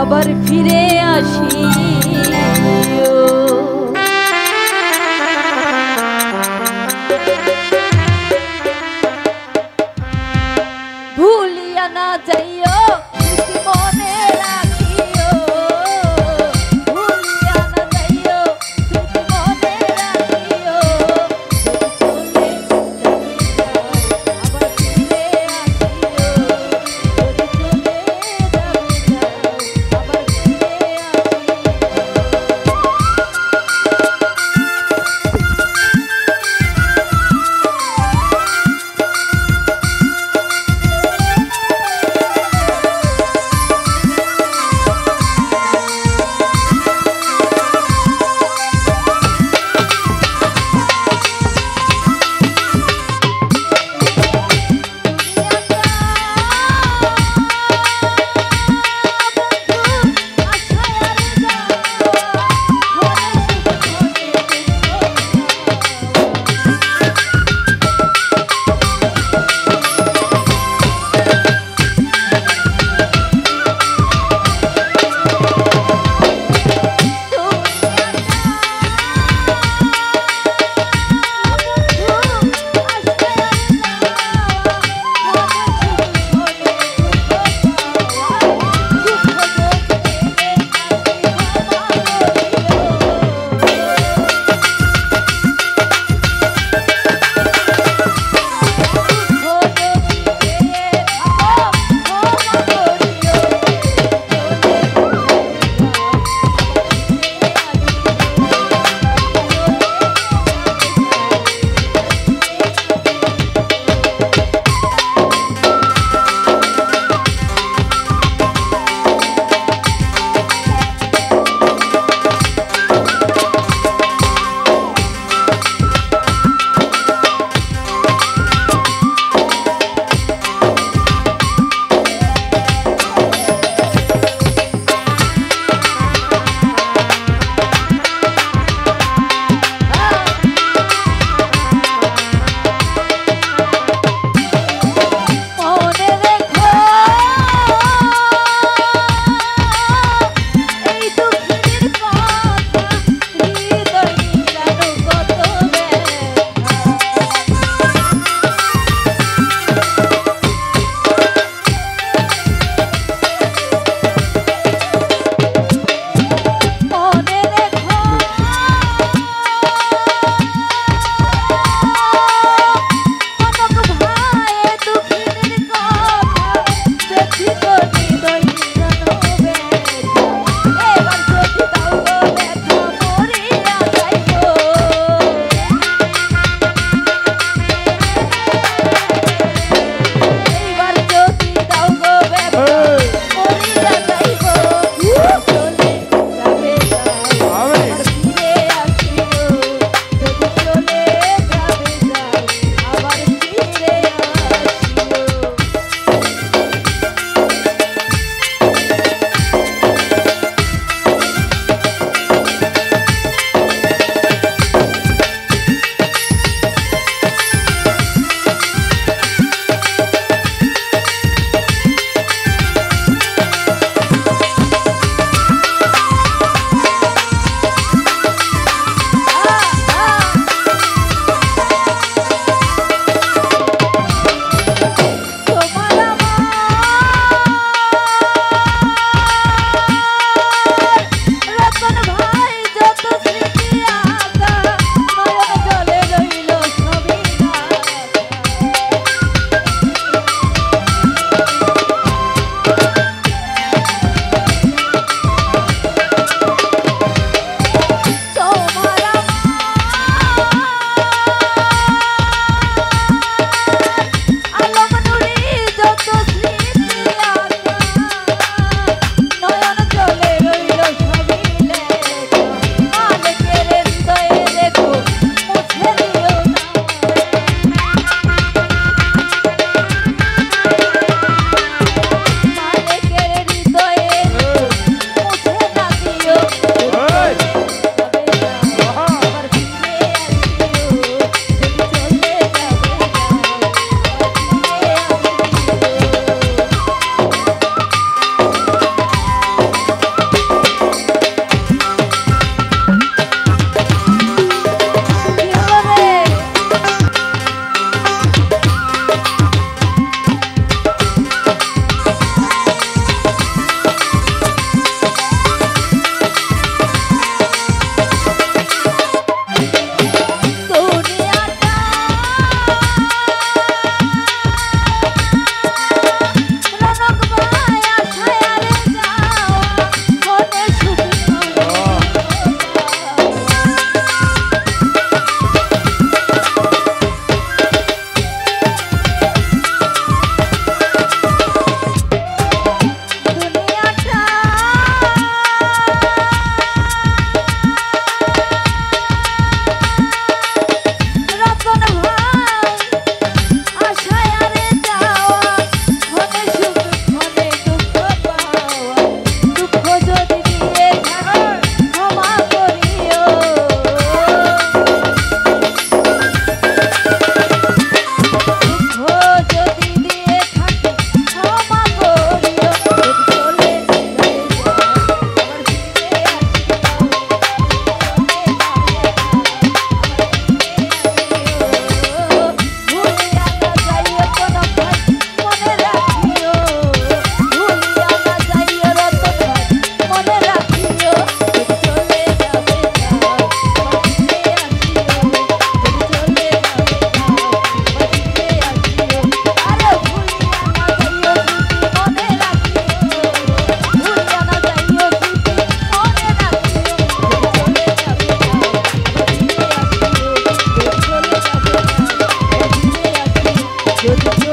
আবার ফিরে আসি। ভুলিয়া না যাই Good.